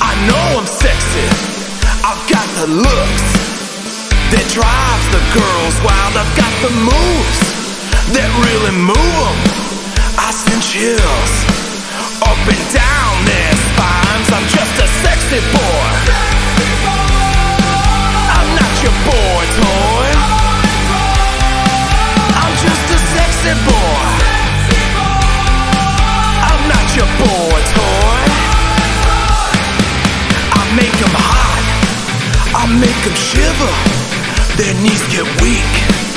I know I'm sexy. I've got the looks that drives the girls wild. I've got the moves that really move them. Make them shiver, their knees get weak.